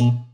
Sim.